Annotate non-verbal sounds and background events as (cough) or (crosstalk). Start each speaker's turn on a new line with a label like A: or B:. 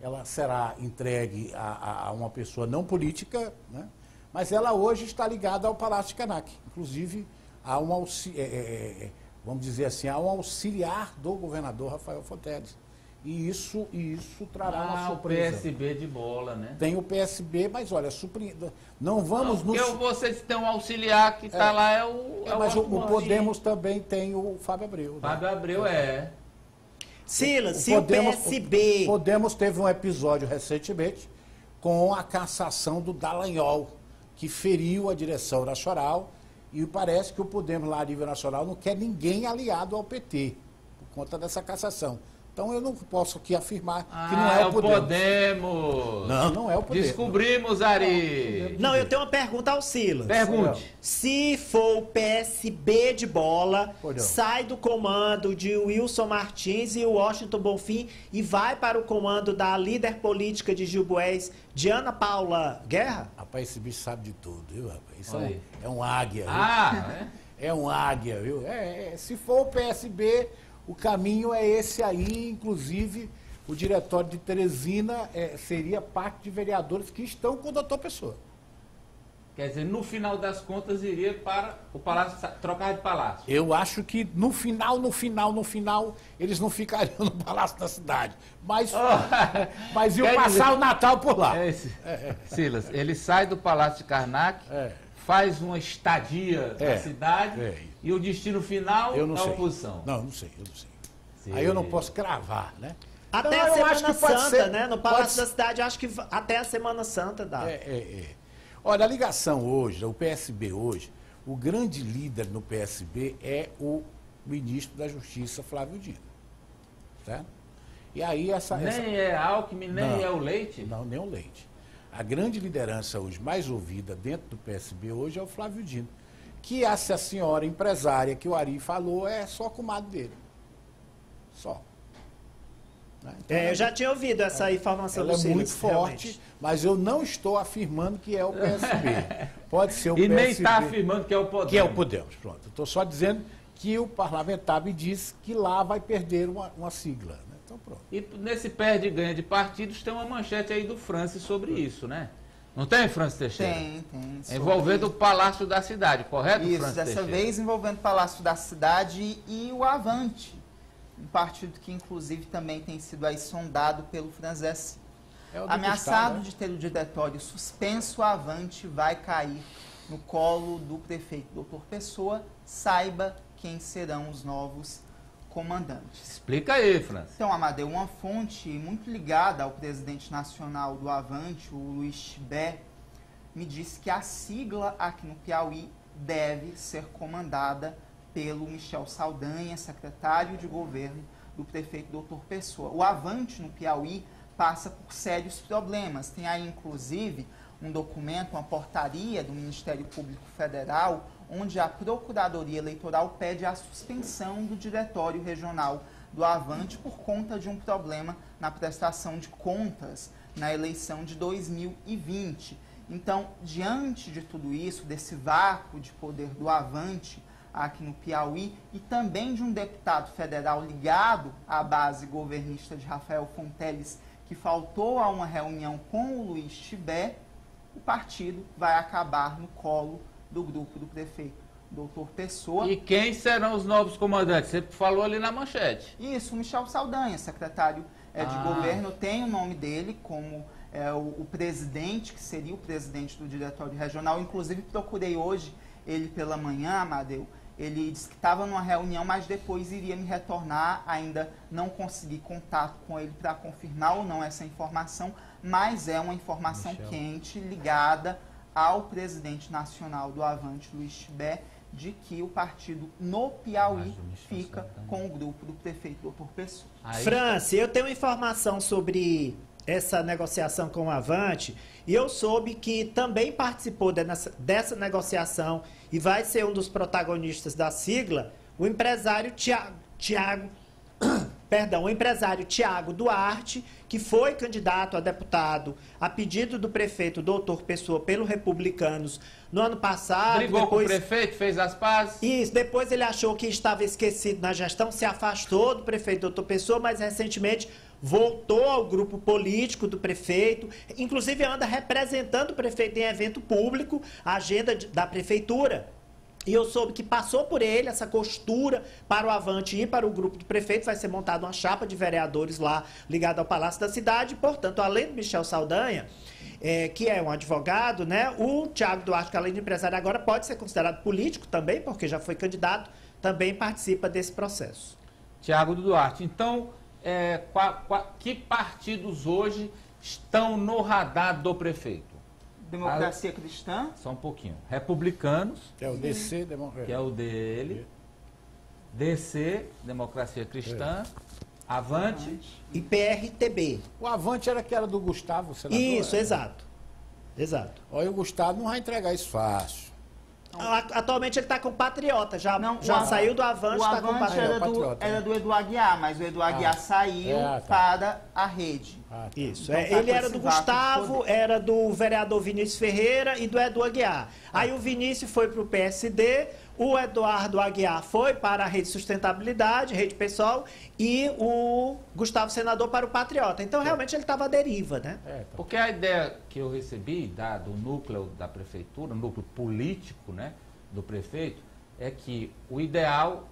A: ela será entregue a, a uma pessoa não política, né? mas ela hoje está ligada ao Palácio de Canac. Inclusive, há um auxílio, é, é, é, vamos dizer assim, há um auxiliar do governador Rafael Fonteles. E isso, e isso trará
B: ah,
A: uma surpresa.
B: o PSB de bola, né?
A: Tem o PSB, mas olha, surpre... não vamos
B: não,
A: nos...
B: Porque vocês têm um auxiliar que está
A: É.
B: lá, é o.
A: É,
B: é
A: mas o, o Podemos também tem o Fábio Abreu. né?
B: Fábio Abreu é.
C: Silas,
A: O
C: se o PSB...
A: o Podemos teve um episódio recentemente com a cassação do Dallagnol, que feriu a direção nacional e parece que o Podemos lá a nível nacional não quer ninguém aliado ao PT, por conta dessa cassação. Então eu não posso aqui afirmar que não
B: Ah,
A: é o Podemos.
B: Podemos.
A: Não, não é o Podemos.
B: Descobrimos, Ari.
C: Não, eu tenho uma pergunta ao Silas.
B: Pergunte.
C: Se for o PSB de bola, sai do comando de Wilson Martins e Washington Bonfim e vai para o comando da líder política de Gilboés, Diana Paula Guerra?
A: Rapaz, esse bicho sabe de tudo, viu, rapaz? Isso é um, é um águia, viu?
B: Ah, é? (laughs)
A: É um águia, viu? É, é, se for o PSB, o caminho é esse aí, inclusive o diretório de Teresina é, seria parte de vereadores que estão com o doutor Pessoa.
B: Quer dizer, no final das contas iria para o Palácio, trocar de palácio.
A: Eu acho que no final, no final, no final, eles não ficariam (laughs) no Palácio da Cidade. Mas, (laughs) mas iam passar
B: dizer-
A: o Natal por lá.
B: É esse. Silas, ele sai do Palácio de Karnak,
A: É.
B: faz uma estadia
A: É,
B: na cidade
A: é.
B: e o destino final
A: Eu não
B: é
A: sei.
B: a oposição.
A: Não, não sei, eu não sei.
B: Sei.
A: Aí eu não posso cravar, né?
C: Até
A: Não,
C: a Semana
A: acho que pode
C: Santa,
A: ser-
C: né? No
A: pode
C: Palácio
A: ser-
C: da Cidade, acho que até a Semana Santa dá.
A: É, é, é. Olha, a ligação hoje, o PSB hoje, o grande líder no PSB é o ministro da Justiça, Flávio Dino. Certo? E aí essa.
B: Nem
A: essa-
B: é Alckmin, nem
A: Não.
B: é o Leite.
A: Não, nem o Leite. A grande liderança hoje, mais ouvida dentro do PSB hoje é o Flávio Dino. Que essa senhora empresária que o Ari falou é só comadre dele. Só. Né? Então,
C: É, eu já tinha ouvido essa informação
A: ela
C: do
A: é
C: Silas,
A: muito forte,
C: realmente.
A: mas eu não estou afirmando que é o PSB. (laughs) Pode ser o
B: E nem
A: PSB.
B: está afirmando que é o poder.
A: Que é o Podemos, pronto. Estou só dizendo que o parlamentar me disse que lá vai perder uma, uma sigla. Então pronto.
B: E nesse perde e ganha de partidos tem uma manchete aí do Francis sobre isso, né? Não tem, Francis Teixeira?
D: Tem, tem.
B: Envolvendo o Palácio da Cidade, correto,
D: Isso,
B: Francis
D: dessa
B: Teixeira?
D: vez envolvendo o Palácio da Cidade e o Avante, um partido que inclusive também tem sido aí sondado pelo Franzés.
A: É
D: Ameaçado
A: né?
D: de ter o diretório suspenso, o Avante vai cair no colo do prefeito Doutor Pessoa. Saiba quem serão os novos comandantes.
B: Explica aí, Francis.
D: Então, Amadeu, uma fonte muito ligada ao presidente nacional do Avante, o Luiz Tibé, me disse que a sigla aqui no Piauí deve ser comandada pelo Michel Saldanha, secretário de governo do prefeito Doutor Pessoa. O Avante no Piauí passa por sérios problemas. Tem aí, inclusive, um documento, uma portaria do Ministério Público Federal, onde a Procuradoria Eleitoral pede a suspensão do Diretório Regional do Avante por conta de um problema na prestação de contas na eleição de 2020. Então, diante de tudo isso, desse vácuo de poder do Avante aqui no Piauí e também de um deputado federal ligado à base governista de Rafael Fonteles, que faltou a uma reunião com o Luiz Tibé, o partido vai acabar no colo do grupo do prefeito Doutor Pessoa.
B: E quem serão os novos comandantes? Você falou ali na manchete.
D: Isso, Michel Saldanha, secretário eh, de
B: Ah.
D: governo, tem o nome dele como eh, o, o presidente, que seria o presidente do diretório regional. Inclusive, procurei hoje ele pela manhã, Amadeu. Ele disse que estava numa reunião, mas depois iria me retornar. Ainda não consegui contato com ele para confirmar ou não essa informação, mas é uma informação
A: Michel.
D: quente ligada ao presidente nacional do Avante, Luiz Tibé, de que o partido no Piauí fica com o grupo do prefeito Doutor Pessoa.
B: Aí,
C: Franci, eu tenho informação sobre essa negociação com o Avante e eu soube que também participou dessa negociação e vai ser um dos protagonistas da sigla o empresário Tiago, Tiago perdão, o empresário Tiago Duarte, que foi candidato a deputado a pedido do prefeito Doutor Pessoa pelo Republicanos no ano passado.
B: brigou com o
C: depois-
B: prefeito, fez as pazes.
C: isso, depois ele achou que estava esquecido na gestão, se afastou do prefeito Doutor Pessoa, mas recentemente voltou ao grupo político do prefeito, inclusive anda representando o prefeito em evento público, a agenda da prefeitura. E eu soube que passou por ele essa costura para o Avante e para o grupo do prefeito. Vai ser montada uma chapa de vereadores lá ligada ao Palácio da Cidade. Portanto, além do Michel Saldanha, eh, que é um advogado, né? O Tiago Duarte, que além de empresário, agora pode ser considerado político também, porque já foi candidato, também participa desse processo.
B: Tiago Duarte, então, é, que partidos hoje estão no radar do prefeito?
D: Democracia Cristã,
B: Só um pouquinho. Republicanos,
A: Que é o DC Democracia.
B: que é o dele. DC, Democracia Cristã. Avante.
C: E PRTB.
A: O Avante era que era do Gustavo, senador.
C: Isso,
A: é.
C: exato. Exato.
A: Olha, o Gustavo não vai entregar isso fácil.
C: A- Atualmente ele está com Patriota, já,
D: Não,
C: já
D: o-
C: saiu do Avante,
D: o
C: está com
D: Avante
C: Patriota.
D: era,
A: É, o
D: do,
A: Patriota,
D: era do Edu Aguiar, mas o Edu Aguiar
A: Ah.
D: saiu
A: É, tá.
D: para a rede.
A: Ah, tá.
C: Isso,
D: Então
C: é,
D: tá
C: ele era do Gustavo, era do vereador Vinícius Ferreira e do Edu Aguiar. Aí o Vinícius foi para o PSD, o Eduardo Aguiar foi para a Rede Sustentabilidade, Rede Pessoal, e o Gustavo Senador para o Patriota. Então realmente ele estava à deriva, né?
A: É, tá.
B: Porque a ideia que eu recebi da, do núcleo da prefeitura, núcleo político né, do prefeito, é que o ideal